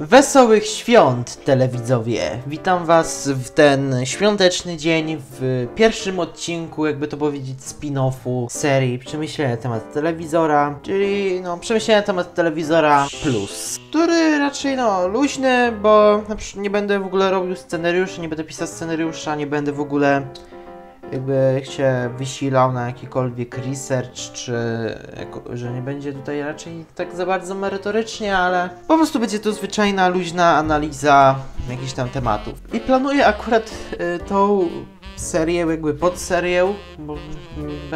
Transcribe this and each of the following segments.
Wesołych świąt, telewidzowie! Witam was w ten świąteczny dzień, w pierwszym odcinku, jakby to powiedzieć, spin-offu serii Przemyślenia na temat telewizora, czyli no, Przemyślenia na temat telewizora plus, który raczej no, luźny, bo nie będę w ogóle robił scenariuszy, nie będę pisał scenariusza, nie będę w ogóle jakby się wysilał na jakikolwiek research, czy że nie będzie tutaj raczej tak za bardzo merytorycznie, ale po prostu będzie to zwyczajna, luźna analiza jakichś tam tematów. I planuję akurat y, tą serię, jakby podserię, bo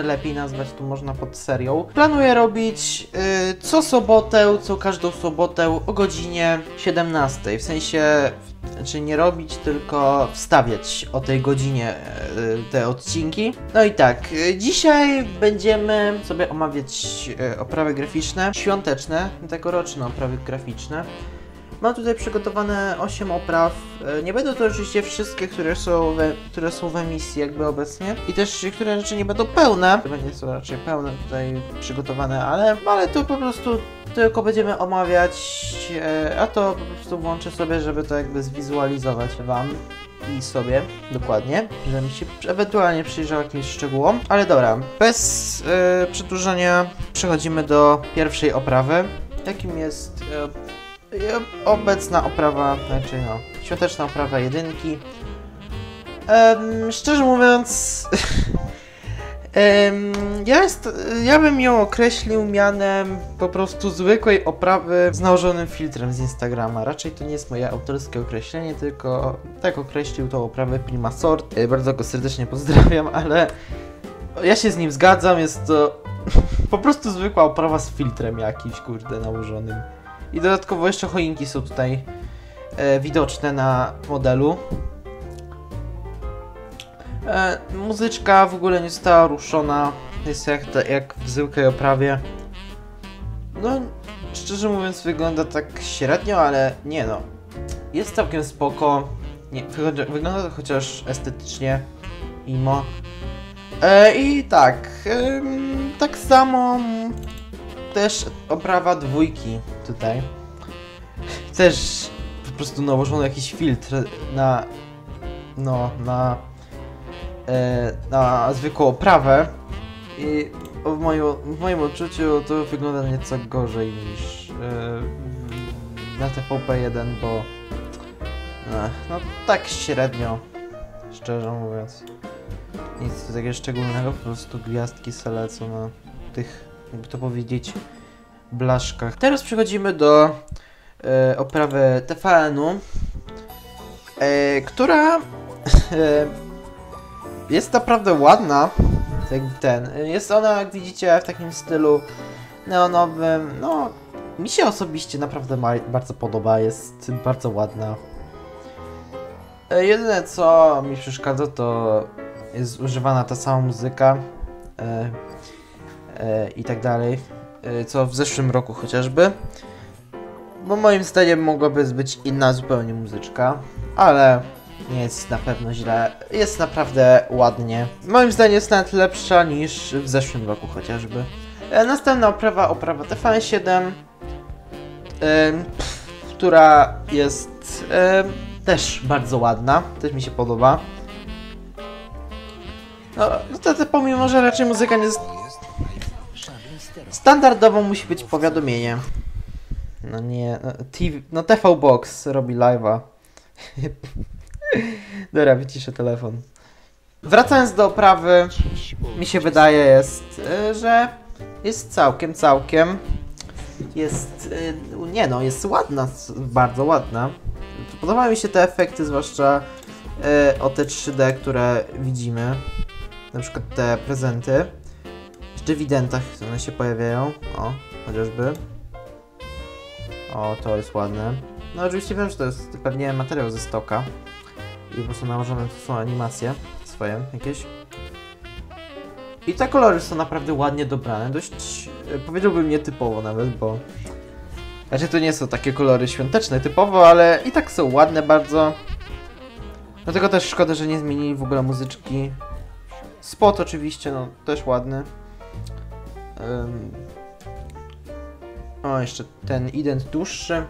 lepiej nazwać tu można podserią. Planuję robić y, co sobotę, co każdą sobotę o godzinie 17, w sensie znaczy nie robić, tylko wstawiać o tej godzinie e, te odcinki. No i tak, e, dzisiaj będziemy sobie omawiać e, oprawy graficzne, świąteczne, tegoroczne oprawy graficzne. Mam tutaj przygotowane 8 opraw. Nie będą to oczywiście wszystkie, które są, we, które są w emisji jakby obecnie. I też które raczej nie będą pełne. Będzie są raczej pełne tutaj przygotowane, ale, ale to po prostu tylko będziemy omawiać, e, a to po prostu włączę sobie, żeby to jakby zwizualizować Wam i sobie dokładnie, żebym się ewentualnie przyjrzał jakimś szczegółom. Ale dobra, bez e, przedłużania przechodzimy do pierwszej oprawy, jakim jest e, obecna oprawa, znaczy no, świąteczna oprawa jedynki. szczerze mówiąc, ja, jest, ja bym ją określił mianem po prostu zwykłej oprawy z nałożonym filtrem z Instagrama. Raczej to nie jest moje autorskie określenie, tylko tak określił tą oprawę Prima Sort. E, bardzo go serdecznie pozdrawiam, ale ja się z nim zgadzam, jest to po prostu zwykła oprawa z filtrem jakimś, kurde, nałożonym. I dodatkowo jeszcze choinki są tutaj e, widoczne na modelu. E, muzyczka w ogóle nie została ruszona. Jest jak, jak w zwykłej oprawie. No, szczerze mówiąc, wygląda tak średnio, ale nie no. Jest całkiem spoko. Nie, wygląda to chociaż estetycznie. Mimo. E, I tak. E, tak samo też oprawa dwójki tutaj. Też po prostu nałożono jakiś filtr na. No, na e, na zwykłą oprawę i w moim, w moim odczuciu to wygląda nieco gorzej niż e, na TVP1, bo e, no tak średnio, szczerze mówiąc. Nic takiego szczególnego, po prostu gwiazdki se na tych, jakby to powiedzieć, blaszkach. Teraz przechodzimy do e, oprawy TVN-u, e, która e, jest naprawdę ładna. Ten. Jest ona, jak widzicie, w takim stylu neonowym. No, mi się osobiście naprawdę bardzo podoba. Jest bardzo ładna. E, jedyne co mi przeszkadza to jest używana ta sama muzyka e, i tak dalej, e, co w zeszłym roku chociażby. Bo moim zdaniem mogłaby być inna zupełnie muzyczka, ale nie jest na pewno źle. Jest naprawdę ładnie. Moim zdaniem jest nawet lepsza niż w zeszłym roku chociażby. E, następna oprawa, oprawa TVN7, która jest też bardzo ładna. Też mi się podoba. No, no pomimo, że raczej muzyka nie. Standardowo musi być powiadomienie. No nie, no, TV, no TV Box robi live'a. Dobra, wyciszę telefon. Wracając do oprawy, mi się wydaje jest, y, że jest całkiem, całkiem. Jest, y, nie no, jest ładna, bardzo ładna. Podobają mi się te efekty, zwłaszcza y, o te 3D, które widzimy. Na przykład te prezenty. Dywidendach one się pojawiają. O, chociażby. O, to jest ładne. No oczywiście wiem, że to jest pewnie materiał ze stoka i po prostu nałożone to są animacje swoje jakieś. I te kolory są naprawdę ładnie dobrane, dość e, powiedziałbym nietypowo nawet, bo znaczy to nie są takie kolory świąteczne typowo, ale i tak są ładne bardzo. Dlatego też szkoda, że nie zmienili w ogóle muzyczki. Spot oczywiście, no też ładny. O, jeszcze ten ident dłuższy.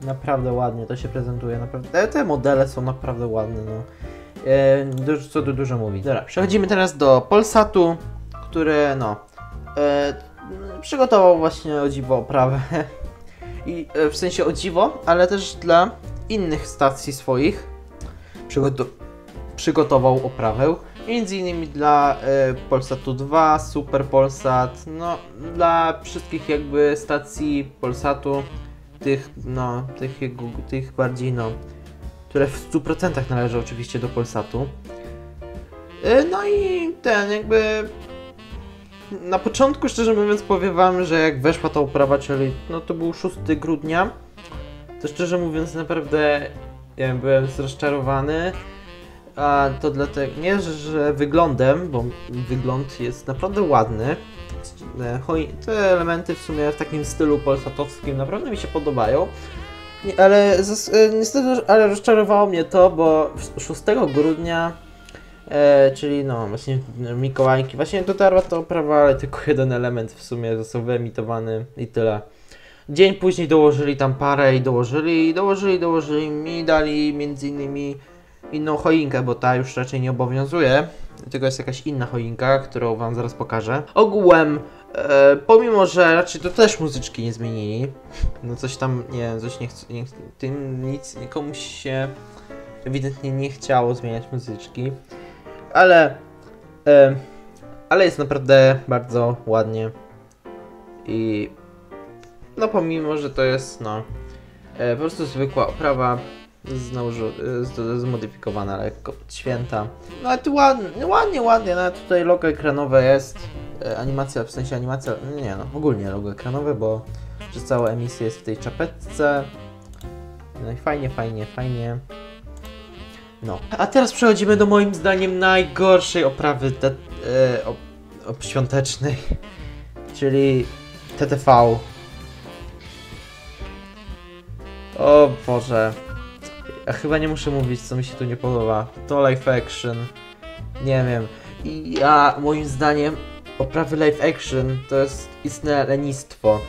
Naprawdę ładnie to się prezentuje, naprawdę. Te, modele są naprawdę ładne, no. E, co tu dużo mówi. Dobra, przechodzimy teraz do Polsatu, który, no, e, przygotował właśnie o dziwo oprawę. I e, w sensie o dziwo, ale też dla innych stacji swoich przygoto przygotował oprawę. Między innymi dla e, Polsatu 2, Super Polsat, no dla wszystkich jakby stacji Polsatu, tych no, tych, tych bardziej no, które w 100% należą oczywiście do Polsatu. E, no i ten jakby na początku szczerze mówiąc powiem wam, że jak weszła ta oprawa, czyli no to był 6 grudnia, to szczerze mówiąc naprawdę ja byłem rozczarowany. A to dlatego, nie, że, wyglądem, bo wygląd jest naprawdę ładny. E, Te elementy w sumie w takim stylu polsatowskim naprawdę mi się podobają. Ale e, niestety, ale rozczarowało mnie to, bo w- 6 grudnia, e, czyli no właśnie Mikołajki, właśnie dotarła ta oprawa, ale tylko jeden element w sumie został wyemitowany i tyle. Dzień później dołożyli tam parę i dołożyli, i dołożyli, dołożyli mi, dali między innymi inną choinkę, bo ta już raczej nie obowiązuje, tylko jest jakaś inna choinka, którą wam zaraz pokażę. Ogółem, e, pomimo, że raczej to też muzyczki nie zmienili, no coś tam, nie wiem, coś nie chcą, nie, ch- tym nic, komuś się ewidentnie nie chciało zmieniać muzyczki, ale, e, ale jest naprawdę bardzo ładnie i no pomimo, że to jest no e, po prostu zwykła oprawa znowu z- zmodyfikowana lekko pod święta. No ale tu ładnie, ładnie, ładnie, nawet tutaj logo ekranowe jest. E, animacja, w sensie animacja, nie no, ogólnie logo ekranowe, bo przez całą emisję jest w tej czapeczce. No i fajnie, fajnie, fajnie. No. A teraz przechodzimy do moim zdaniem najgorszej oprawy te, e, op, op świątecznej, czyli TTV. O Boże. Ja chyba nie muszę mówić, co mi się tu nie podoba. To live action. Nie wiem. I ja, moim zdaniem, oprawy live action to jest istne lenistwo.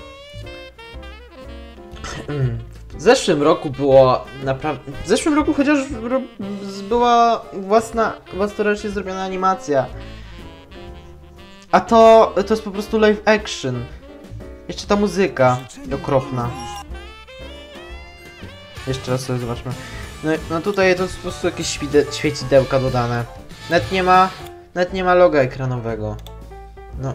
W zeszłym roku było naprawdę. W zeszłym roku chociaż była własna, własnoręcznie zrobiona animacja. A to, to jest po prostu live action. Jeszcze ta muzyka okropna. Jeszcze raz sobie zobaczmy. No, no tutaj to po prostu jakieś świecidełka dodane. Nawet nie ma, nawet nie ma loga ekranowego. No.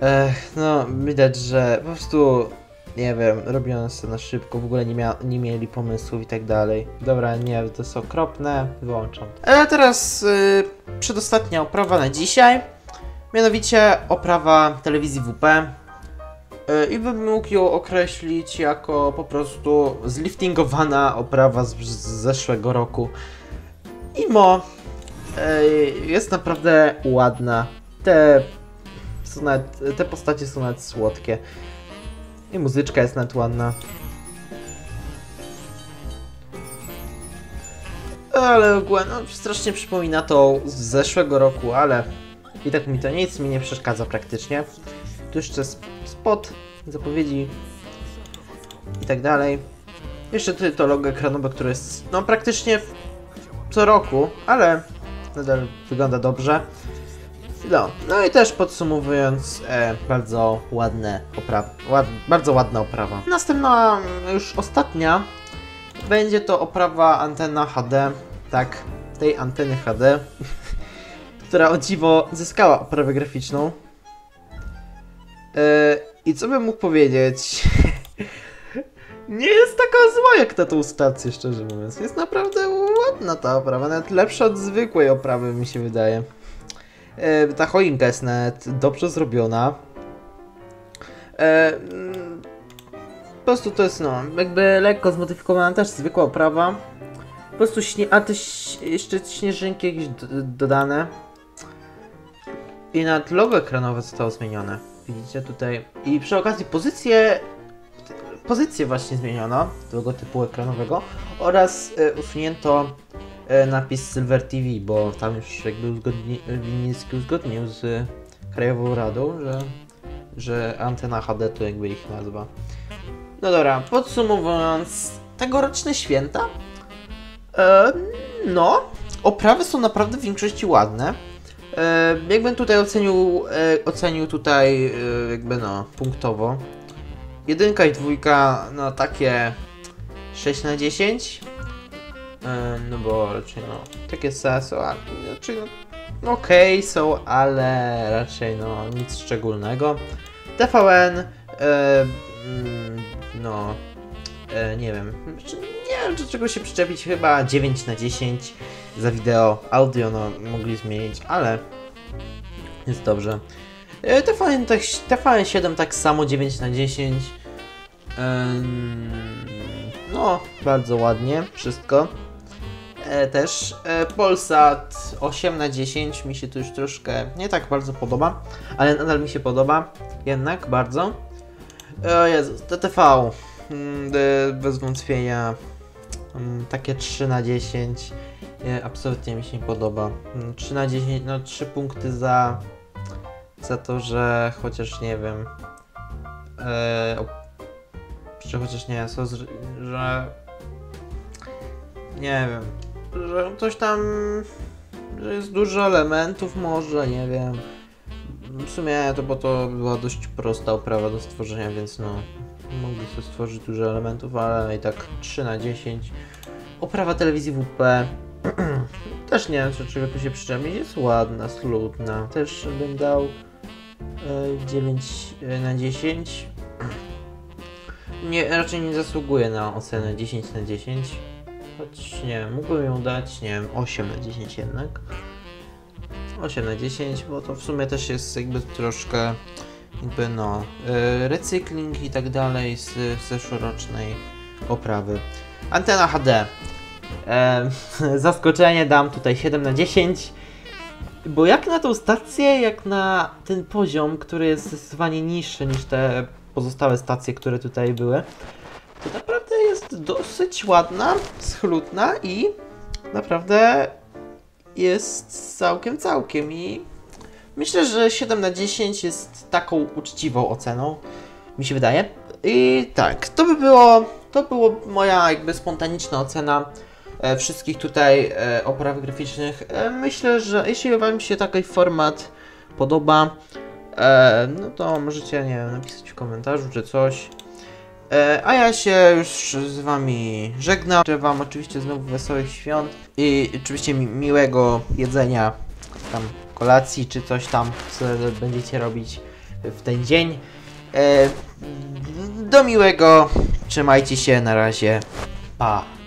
Ech, no widać, że po prostu, nie wiem, robiono sobie na szybko, w ogóle nie, mia- nie mieli pomysłów i tak dalej. Dobra, nie, to jest okropne, wyłączam. A teraz y, przedostatnia oprawa na dzisiaj. Mianowicie oprawa telewizji WP. E, I bym mógł ją określić jako po prostu zliftingowana oprawa z, z zeszłego roku. Imo e, jest naprawdę ładna. Te, są nawet, te postacie są nawet słodkie. I muzyczka jest nawet ładna. Ale ogólnie, no, strasznie przypomina to z zeszłego roku, ale i tak mi to nic mi nie przeszkadza praktycznie. Tu jeszcze spot, zapowiedzi i tak dalej. Jeszcze tutaj to logo ekranowe, które jest no praktycznie co roku, ale nadal wygląda dobrze. No, no i też podsumowując, e, bardzo ładne oprawa, ład, bardzo ładna oprawa. Następna, już ostatnia, będzie to oprawa antena HD, tak, tej anteny HD, która o dziwo zyskała oprawę graficzną. E, I co bym mógł powiedzieć? Nie jest taka zła jak na tą stację, szczerze mówiąc. Jest naprawdę ładna ta oprawa, nawet lepsza od zwykłej oprawy mi się wydaje. E, ta choinka jest nawet dobrze zrobiona. E, mm, po prostu to jest no, jakby lekko zmodyfikowana też zwykła oprawa. Po prostu śnie, a te jeszcze śnieżynki jakieś dodane. I nawet logo ekranowe zostało zmienione. Widzicie tutaj. I przy okazji pozycję. Pozycję właśnie zmieniono logotypu ekranowego oraz e, usunięto e, napis Silver TV, bo tam już jakby uzgodni, Winnicki uzgodnił z Krajową Radą, że, że antena HD to jakby ich nazwa. No dobra, podsumowując, tegoroczne święta. E, no, oprawy są naprawdę w większości ładne. E, jakbym tutaj ocenił, e, ocenił tutaj e, jakby no, punktowo. Jedynka i dwójka, no takie 6 na 10. E, no bo raczej no, takie se są, a raczej no, okej są, ale raczej no nic szczególnego. TVN, e, mm, no, e, nie wiem, czy, nie wiem do czego się przyczepić, chyba 9 na 10 za wideo, audio no mogli zmienić, ale jest dobrze. E, TVN, tak, TVN 7 tak samo 9 na 10. Em, no, bardzo ładnie wszystko. E, też e, Polsat 8 na 10 mi się tu już troszkę nie tak bardzo podoba, ale nadal mi się podoba, jednak bardzo. O Jezus, TTV e, bez wątpienia mm, takie 3 na 10 nie, absolutnie mi się nie podoba. Mm, 3 na 10, no 3 punkty za za to, że chociaż nie wiem e, że chociaż nie z- że nie wiem, że coś tam, że jest dużo elementów może, nie wiem. W sumie to, bo to była dość prosta oprawa do stworzenia, więc no, mogli sobie stworzyć dużo elementów, ale i tak 3 na 10. Oprawa telewizji WP. Też nie wiem, czego tu się przyczepić. Jest ładna, slutna. Też bym dał e, 9 na 10. Nie, raczej nie zasługuje na ocenę 10 na 10. Choć nie mógłbym ją dać, nie wiem, 8 na 10 jednak. 8 na 10, bo to w sumie też jest jakby troszkę jakby no e, recykling i tak dalej z, zeszłorocznej oprawy. Antena HD. E, zaskoczenie dam tutaj 7 na 10. Bo jak na tą stację, jak na ten poziom, który jest zdecydowanie niższy niż te pozostałe stacje, które tutaj były, to naprawdę jest dosyć ładna, schludna i naprawdę jest całkiem, całkiem i myślę, że 7 na 10 jest taką uczciwą oceną, mi się wydaje. I tak, to by było, to było moja jakby spontaniczna ocena e, wszystkich tutaj e, opraw graficznych. E, myślę, że jeśli Wam się taki format podoba, e, no to możecie, nie wiem, napisać w komentarzu czy coś. E, a ja się już z Wami żegnam. Życzę Wam oczywiście znowu wesołych świąt i oczywiście mi miłego jedzenia, tam kolacji czy coś tam, co będziecie robić w ten dzień. E, do miłego, trzymajcie się, na razie, pa.